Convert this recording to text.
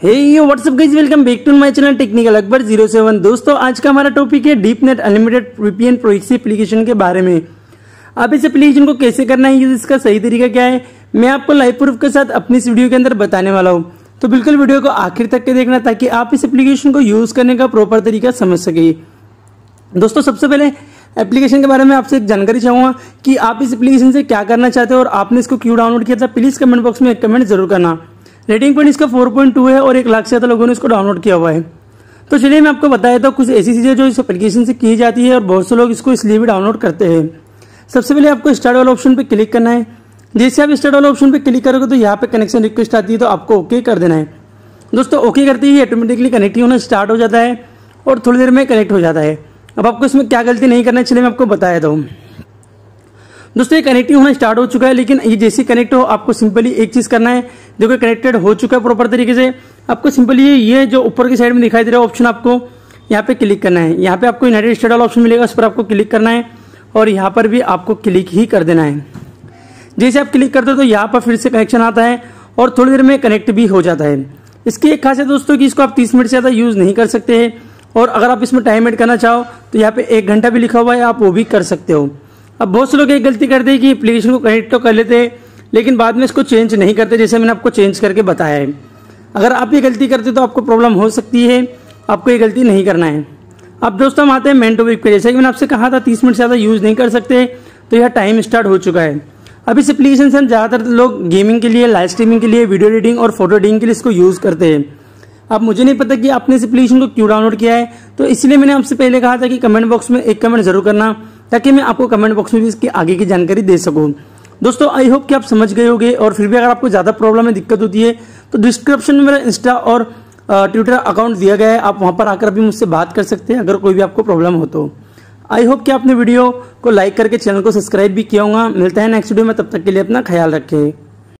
Hey yo what's up guys welcome back to my channel Technical Akbar zero seven दोस्तों, आज का हमारा topic है deep net unlimited VPN proxy application के बारे में। आप इस एप्लीकेशन को कैसे करना है इसका सही तरीका क्या है, मैं आपको लाइव प्रूफ के साथ अपनी इस वीडियो के अंदर बताने वाला हूँ। तो बिल्कुल वीडियो को आखिर तक के देखना, ताकि आप इस एप्लीकेशन को यूज़ करने का प्रॉपर तरीका समझ सके। दोस्तों, सबसे पहले एप्लीकेशन के बारे में आपसे एक जानकारी चाहूँगा कि आप इस एप्लीकेशन से क्या करना चाहते हो और आपने इसको क्यों डाउनलोड किया था। प्लीज़ कमेंट बॉक्स में एक कमेंट ज़रूर करना। रेटिंग पॉइंट इसका 4.2 है और एक लाख से ज़्यादा लोगों ने इसको डाउनलोड किया हुआ है। तो चलिए मैं आपको बताया था, कुछ ऐसी चीज़ें जो इस एप्लीकेशन से की जाती है और बहुत से लोग इसको इसलिए भी डाउनलोड करते हैं। सबसे पहले आपको स्टार्ट वाला ऑप्शन पर क्लिक करना है। जैसे आप स्टार्ट वाला ऑप्शन पर क्लिक करोगे तो यहाँ पे कनेक्शन रिक्वेस्ट आती है तो आपको ओके कर देना है। दोस्तों ओके करते ही ऑटोमेटिकली कनेक्टिंग होना स्टार्ट हो जाता है और थोड़ी देर में कनेक्ट हो जाता है। अब आपको इसमें क्या गलती नहीं करना चलिए मैं आपको बताया था। दोस्तों, ये कनेक्टिंग होना स्टार्ट हो चुका है, लेकिन ये जैसे कनेक्ट हो, आपको सिंपली एक चीज़ करना है देखो कनेक्टेड हो चुका है प्रॉपर तरीके से। आपको सिंपली ये ये जो ऊपर की साइड में दिखाई दे रहा है ऑप्शन आपको, यहाँ पे क्लिक करना है। यहाँ पे आपको यूनाइटेड स्टेट वाला ऑप्शन मिलेगा, उस पर आपको क्लिक करना है और यहाँ पर भी आपको क्लिक ही कर देना है। जैसे आप क्लिक करते हो तो यहाँ पर फिर से कनेक्शन आता है और थोड़ी देर में कनेक्ट भी हो जाता है। इसकी एक खासियत दोस्तों की इसको आप तीस मिनट से ज़्यादा यूज़ नहीं कर सकते हैं और अगर आप इसमें टाइम एड करना चाहो तो यहाँ पे एक घंटा भी लिखा हुआ है, आप वो भी कर सकते हो। अब बहुत से लोग एक गलती करते हैं कि एप्लीकेशन को कनेक्ट तो कर लेते हैं लेकिन बाद में इसको चेंज नहीं करते, जैसे मैंने आपको चेंज करके बताया है। अगर आप ये गलती करते तो आपको प्रॉब्लम हो सकती है, आपको ये गलती नहीं करना है। अब दोस्तों हम आते हैं मेन टॉपिक पे। जैसे कि मैंने आपसे कहा था, तीस मिनट से ज़्यादा यूज़ नहीं कर सकते तो यह टाइम स्टार्ट हो चुका है। अब इस एप्लीकेशन से हम ज़्यादातर लोग गेमिंग के लिए लाइव स्ट्रीमिंग के लिए वीडियो एडिटिंग और फ़ोटो एडिटिंग के लिए इसको यूज़ करते हैं। अब मुझे नहीं पता कि आपने इस एप्लीकेशन को क्यों डाउनलोड किया है तो इसलिए मैंने आपसे पहले कहा था कि कमेंट बॉक्स में एक कमेंट ज़रूर करना, ताकि मैं आपको कमेंट बॉक्स में भी इसकी आगे की जानकारी दे सकूँ। दोस्तों आई होप कि आप समझ गए होंगे और फिर भी अगर आपको ज़्यादा प्रॉब्लम है दिक्कत होती है तो डिस्क्रिप्शन में मेरा इंस्टा और ट्विटर अकाउंट दिया गया है। आप वहाँ पर आकर भी मुझसे बात कर सकते हैं, अगर कोई भी आपको प्रॉब्लम हो तो। आई होप कि आपने वीडियो को लाइक करके चैनल को सब्सक्राइब भी किया होगा। मिलता है नेक्स्ट वीडियो में, तब तक के लिए अपना ख्याल रखें।